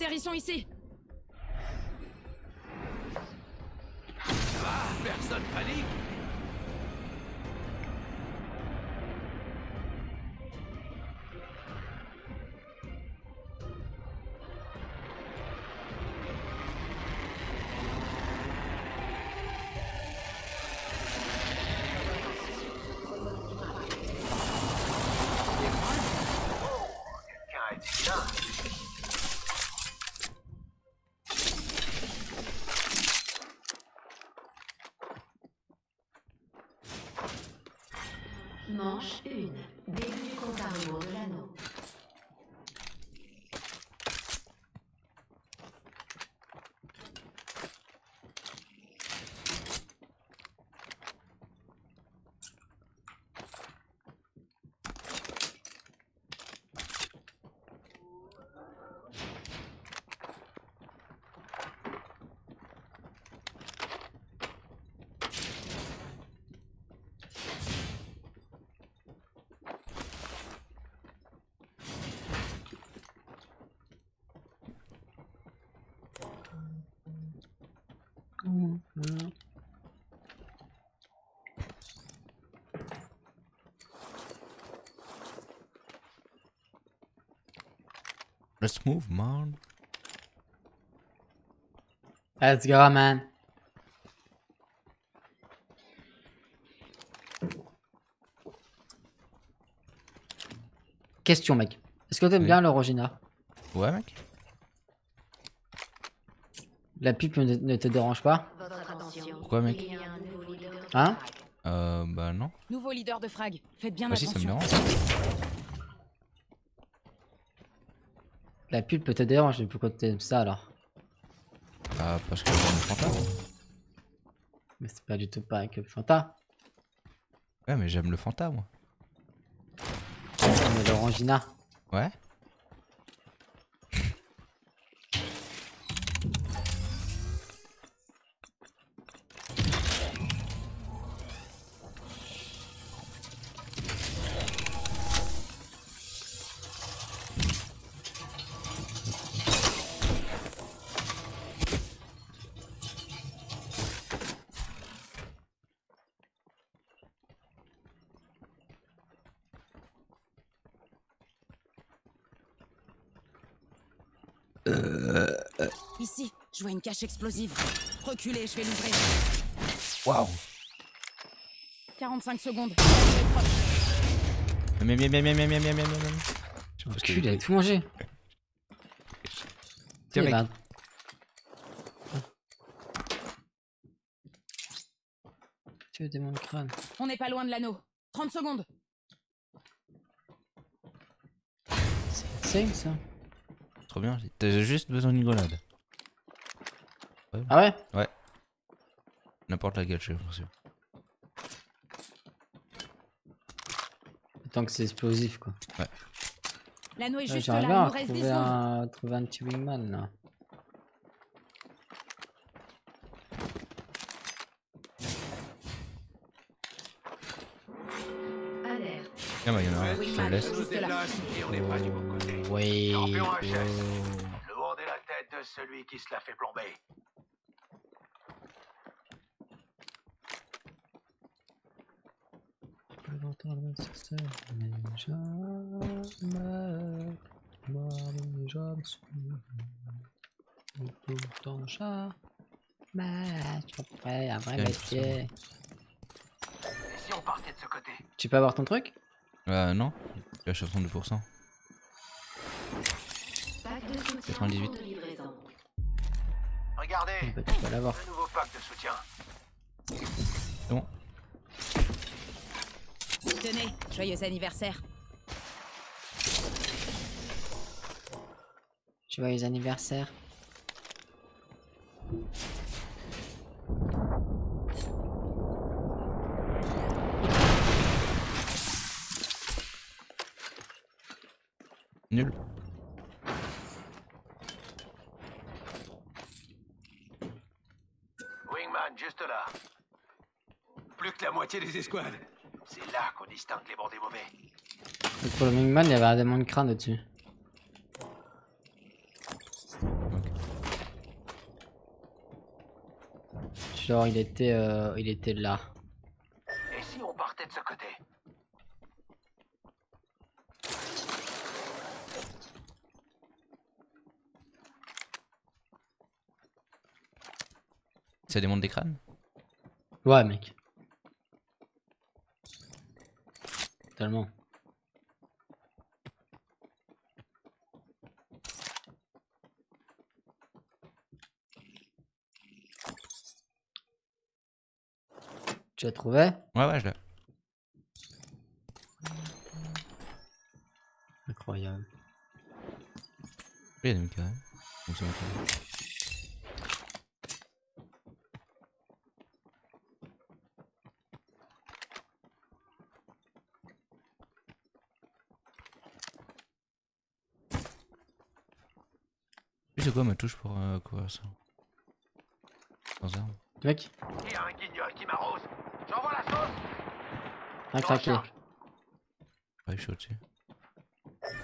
Atterrissons ici. 哦。Let's move, man. Let's go, man. Question, mec. Est-ce que t'aimes Oui. bien l'origina Ouais, mec. La pipe ne, ne te dérange pas? Pourquoi, mec? Hein? Euh, bah non. Nouveau leader de frag. Faites bien Bah si, ça me attention. dérange. La pub peut te déranger, pourquoi t'aimes ça alors Bah, parce que j'aime le fantôme. Mais c'est pas du tout pareil que le Fanta. Ouais, mais j'aime le fantôme, moi. Mais l'orangina. Ouais. Ici, je vois une cache explosive. Reculez, je vais l'ouvrir. Waouh. 45 secondes. Mais, mais, mais, mais, mais, mais, mais, mais, mais, mais. Je pense que- Cul, il avait tout mangé. Tiens, mec. Tu veux des de crâne On n'est pas loin de l'anneau. 30 secondes. C'est insane ça. Trop bien. T'as juste besoin d'une grenade. Ah ouais? N'importe laquelle, je suis sûr. Tant que c'est explosif quoi. L'anneau est Ouais, juste là. Il nous reste 10 trouver secondes. un, trouver un petit wingman là. Tiens, bah, il le laisse. Oui. La tête de celui qui se la fait plomber. Si on partait de ce côté? Tu peux avoir ton truc? Euh, non. Là, je suis à 32%. Pack de soutien 98. en cours de livraison. Regardez, Bah, Tu peux l'avoir. un nouveau pack de soutien. C'est bon. Tenez, joyeux anniversaire. Joyeux anniversaire. C'est là qu'on distingue les bons des mauvais. Pour le Mingman, il y avait un démon de crâne dessus. Genre, il était, euh, il était là. Et si on partait de ce côté? Ça démonte des crânes? Ouais, mec. Totalement. Tu l'as trouvé? Ouais, ouais, je l'ai. Incroyable. Il y a des mecs quand même. Quoi ma touche pour euh, couvrir ça Sans arme Mec, Il y a un guignol qui m'arrose. J'envoie la sauce. un Je craqué. recharge. Ouais, je suis au-dessus.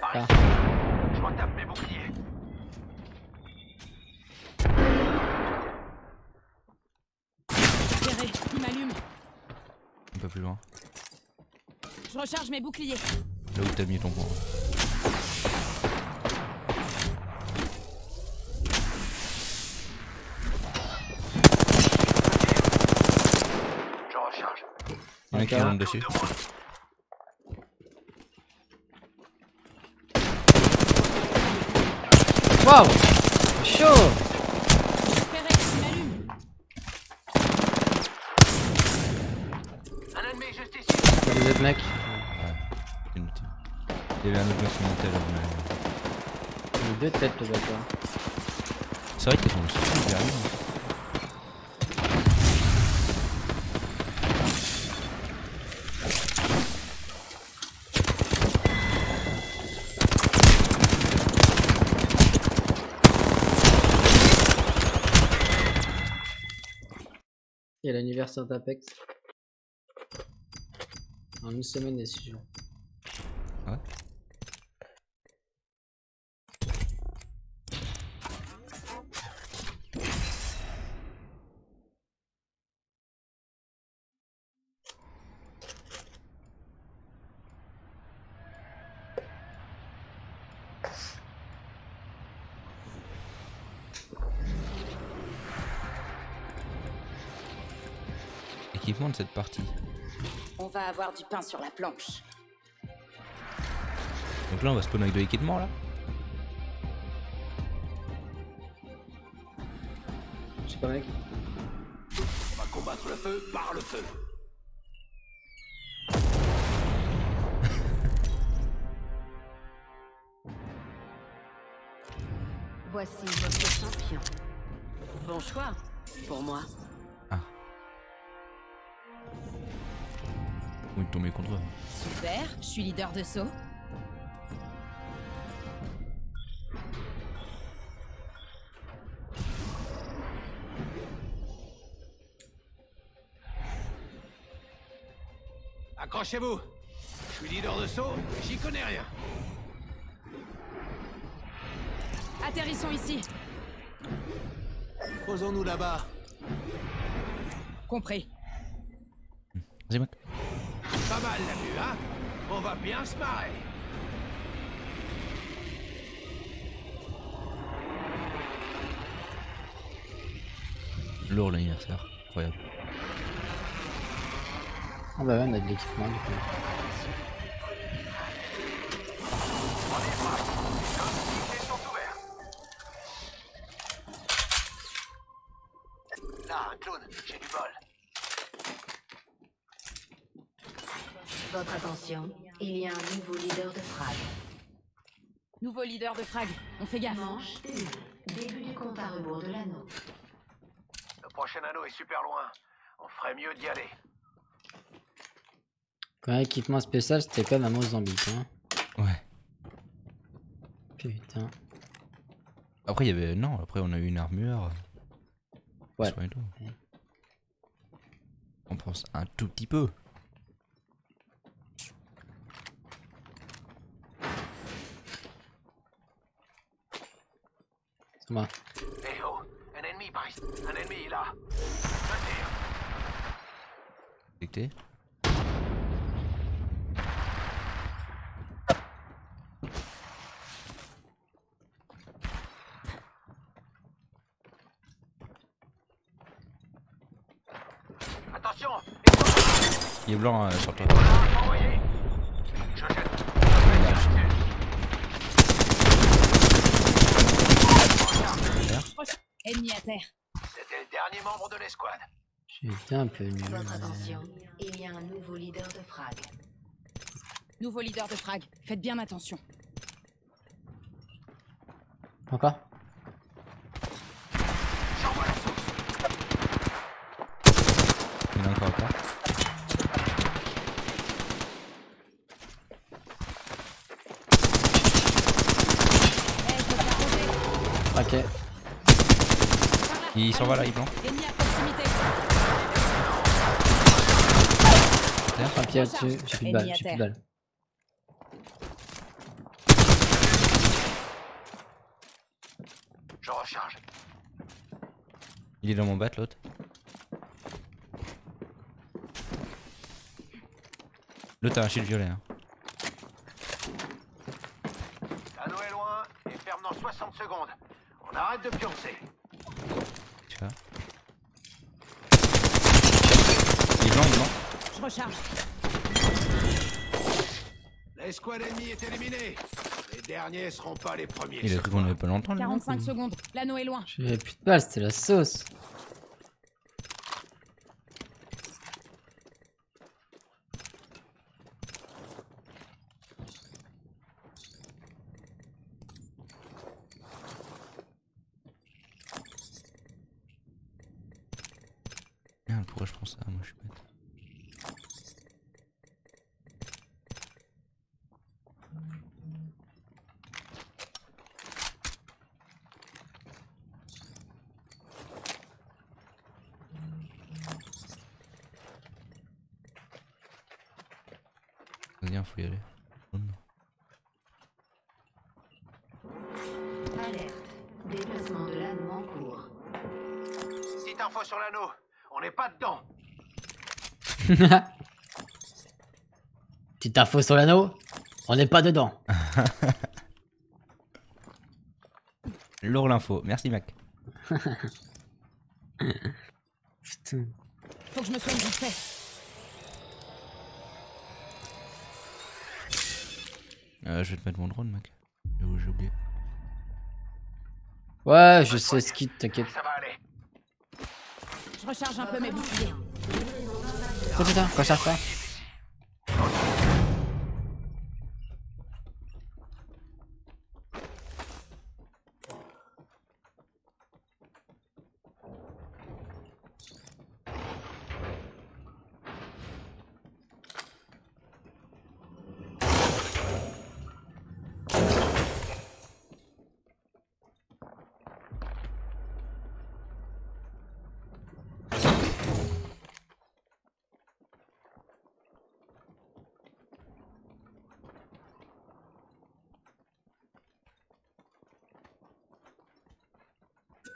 Ah. Je retape mes boucliers. Géré, il m'allume. Un peu plus loin. Je recharge mes boucliers. Là où t'as mis ton point. Je recharge. Il y en a qui rentrent dessus. Waouh Chaud vous êtes mec Ouais, c'est inutile. Il y avait un autre mec qui montait là. mais- Il a deux têtes le bâtard. C'est vrai qu'ils sont super a l'anniversaire d'Apex. En une semaine et. Ouais. Avoir du pain sur la planche. Donc là on va spawn avec de l'équipement là Je sais pas mec. On va combattre le feu par le feu. Voici votre champion. Bon choix. Pour moi. Ou de tomber contre eux. Super, je suis leader de saut. Accrochez-vous. Je suis leader de saut, j'y connais rien. Atterrissons ici. Posons-nous là-bas. Compris. Vas-y mec. Pas mal la vue, hein On va bien se marrer. Lourd l'anniversaire. Incroyable. Ah bah ouais, on a de l'équipement du coup. J'ai du bol. Votre attention, il y a un nouveau leader de frag. Nouveau leader de frag. On fait gaffe. Manche 1. Début du compte à rebours de l'anneau. Le prochain anneau est super loin. On ferait mieux d'y aller. Quand même, équipement spécial, c'était quand même un Mozambique. Hein. Ouais. Putain. Après il y avait. Non, après on a eu une armure. Ouais. On pense un tout petit peu. C'est moi. Eh oh, un ennemi ici. Un ennemi là. Détecté. Attention Il est blanc euh, sur toi. Je jette. Ennemi à terre. C'était le dernier membre de l'escouade. J'ai été un peu nul. Votre attention, il y a un nouveau leader de frag. Nouveau leader de frag. Faites bien attention. Encore J'envoie la source. Il. Eh. Ok. Il s'en va là, il blanc. J'ai plus de balles. J'ai plus de balles. Je recharge. Il est dans mon bat l'autre. L'autre a un shield violet. Hein. L'anneau est loin et ferme dans 60 secondes. On arrête de pioncer. Tu vois. Il est blanc, il est blanc. Je recharge. L'escouade ennemie est éliminée. Les derniers seront pas les premiers. Il a cru qu'on avait pas longtemps. le mec, 45 ou- secondes. L'anneau est loin. J'ai plus de balles, c'était la sauce. Merde, pourquoi je pense ça Moi je suis bête. Viens, faut y aller. Jaune. Alerte. Déplacement de l'anneau en cours. Petite info sur l'anneau. On n'est pas dedans. Petite info sur l'anneau. On n'est pas dedans. Lourd l'info. Merci Mac. Putain. Faut que je me soigne vite fait. Euh, je vais te mettre mon drone, Mac. J'ai j'ai oublié. Ouais, je sais ce qui t'inquiète. Recharge un peu mes boucliers. Putain, putain, quoi ça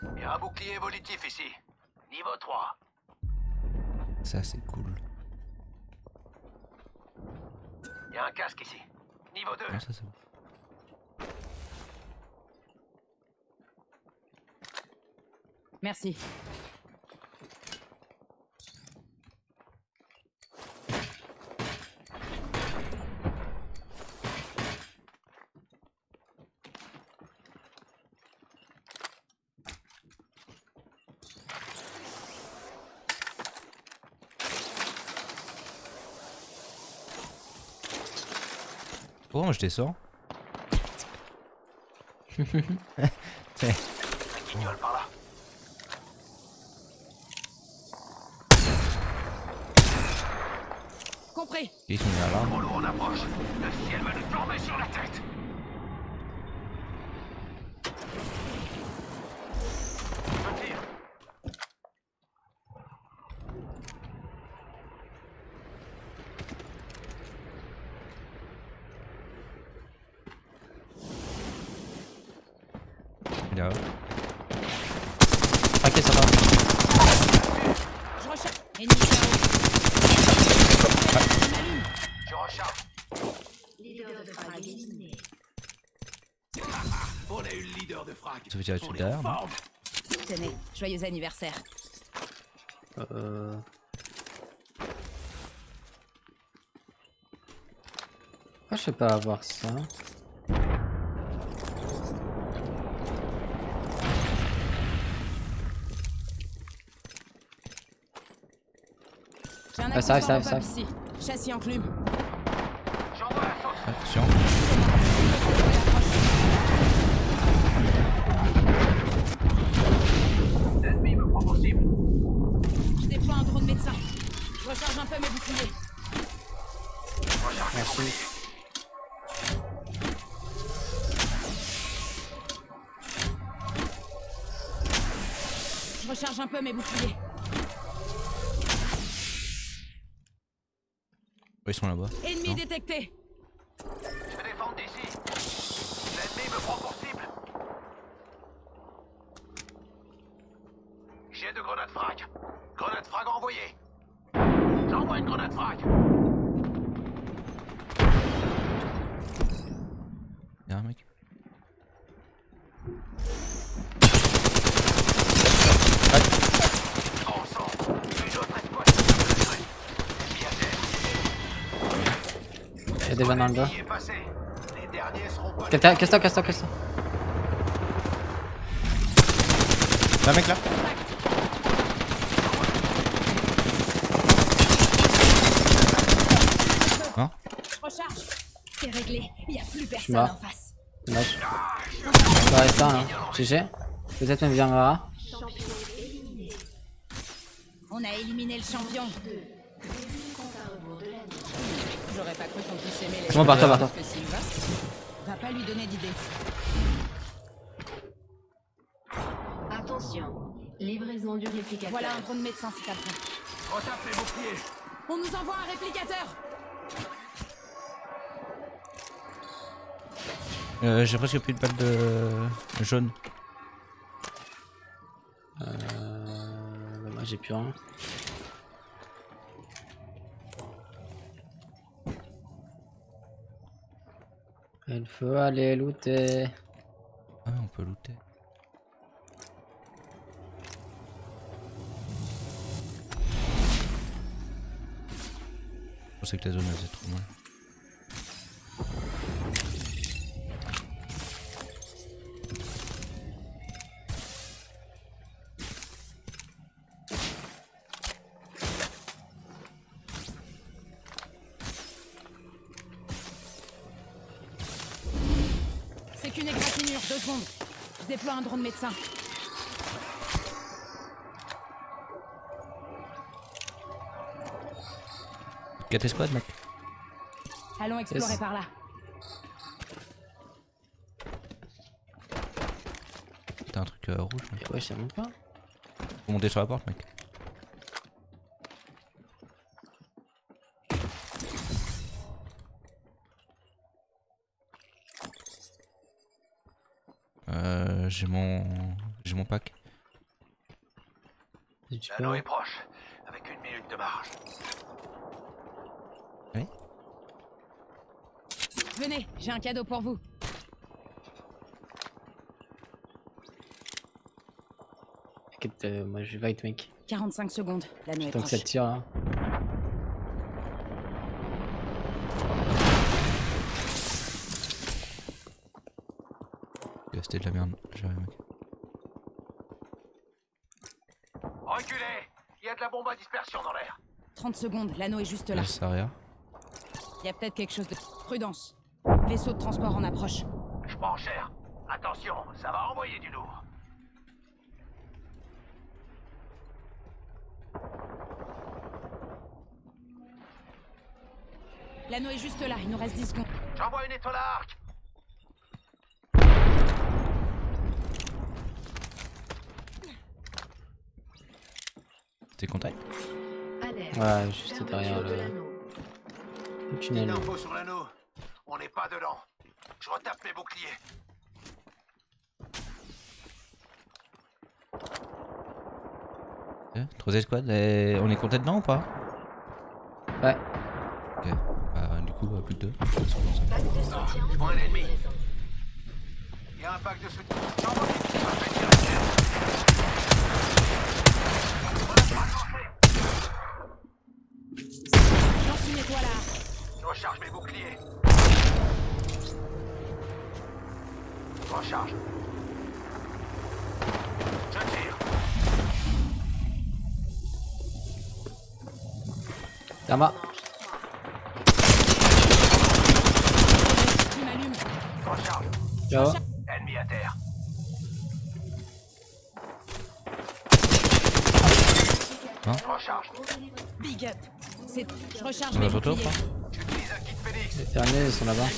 Il y a un bouclier évolutif ici. Niveau 3. Ça, c'est cool. Il y a un casque ici. Niveau 2. Non, ça, c'est bon. Merci. Moi je descends Guignol par là. Compris. Là. Approche. Le ciel va nous tomber sur la tête. Là. craqué ça va. Je recharge. Ennemi. Je recharge. Leader de frag éliminé. On a eu le leader de frag. Ça veut derrière. non forme. Tenez, joyeux anniversaire. Euh... Ah, je sais pas avoir ça. J'ai un Ah, ça arrive, ça arrive, en pop ici. Châssis enclume. J'envoie la sauce. Attention. L'ennemi me prend pour cible. Je déploie un drone médecin. Je recharge un peu mes boucliers. Merci. boucliers. Je recharge un peu mes boucliers. Ils sont là-bas. Ennemi détecté. Je vais défendre d'ici. L'ennemi me prend pour cible. J'ai de grenades frag. Grenade frag envoyée. J'envoie une grenade frag. Y'a un mec. En sang. Une autre escouade. Ennemi à y vannes dans le dos. Casse-toi, casse-toi, casse-toi, un mec là Hein Je recharge. C'est réglé. Il n'y a plus personne mort. en face. Dommage. Rester là. GG. Peut-être même bien Mara. On a éliminé le champion. J'aurais pas cru qu'on puisse aimer les bon, par toi, par va pas lui donner d'idée. Attention. Livraison du réplicateur. Voilà un drone médecin si t'as besoin. Retape les boucliers. On nous envoie un réplicateur. euh, J'ai presque plus de balles de jaune. Euh... bah, j'ai plus rien. Il faut aller looter. Ah, on peut looter. Je pensais que la zone elle faisait trop mal. Un drone médecin. Quatre squad mec Allons explorer Yes. par là. T'as un truc euh, rouge mec. Et ouais, sais même pas. Faut monter sur la porte mec. J'ai mon j'ai mon pack. L'anneau est proche. Avec une minute de marge. Venez, j'ai un cadeau pour vous. T'inquiète, euh, moi je vais mec. 45 secondes. L'anneau est Tant que proche. ça tire là. Euh, C'était de la merde. J'arrive mec. Reculez Il y a de la bombe à dispersion dans l'air. 30 secondes. L'anneau est juste là. Ça arrière. Il y a peut-être quelque chose de... Prudence. Vaisseau de transport en approche. Je prends cher. Attention, ça va envoyer du lourd. L'anneau est juste là. Il nous reste 10 secondes. J'envoie une étoile à arc. T'es contact Alerte. Ouais, juste derrière de le, tunnel. sur l'anneau. On n'est pas dedans. Je retape mes boucliers. Eh, Troisième squad, et on est compté dedans ou pas? Ouais. Ok. Bah, du coup, euh, plus de soutien. je vois un ennemi. présent. Il y a un pack de soutien. Recharge mes boucliers. Je recharge. Je tire. Karma. Tu m'allumes. Je recharge. Ciao. Ennemi à terre. Hein Je recharge. Big up. C'est... Je recharge On photo ou pas Phoenix. Derniers, ils sont là-bas.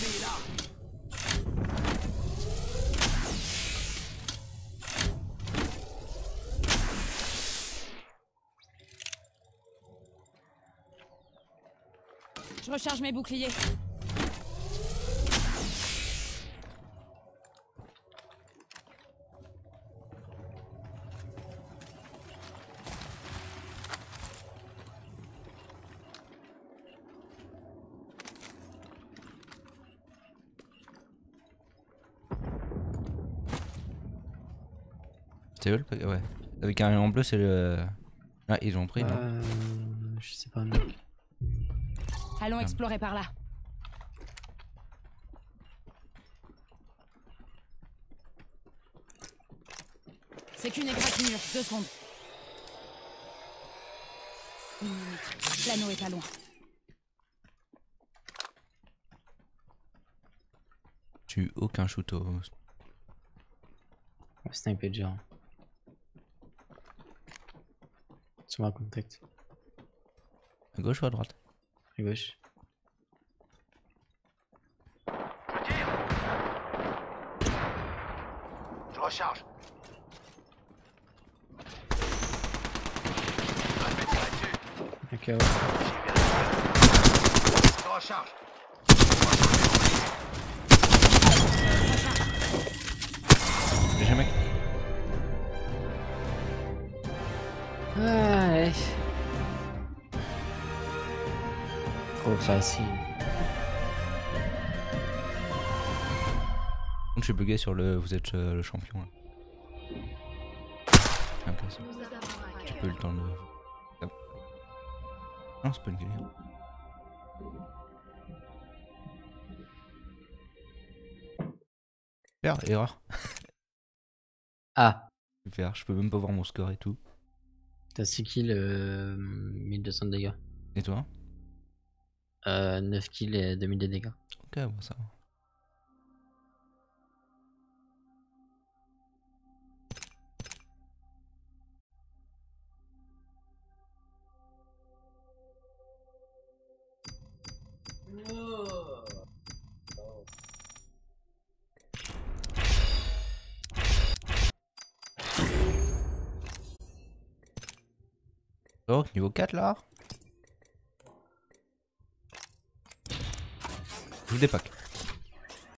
Je recharge mes boucliers. C'est eux le paquet Ouais. Avec un en bleu, c'est le. Ah, ils ont pris, non Euh, je sais pas, mec. Allons explorer par là. C'est qu'une égratignure. Deux secondes. Minute. L'anneau est pas loin. Tu aucun shoot au. Ouais, sniper déjà. Sur ma contact. À gauche ou à droite? À gauche. Je tire. Je recharge. Ok, ouais. Je recharge. Facile. Donc je suis bugué sur le. Vous êtes euh, le champion là. Un J'ai pas eu le temps de. Hop. Non, c'est pas une galère. Super, erreur. Ah, Super, je peux même pas voir mon score et tout. t'as 6 kills, euh, 1200 de dégâts. Et toi? Euh, 9 kills et 2000 de dégâts. Ok, bon ça. Donc, niveau 4 là Joue des packs.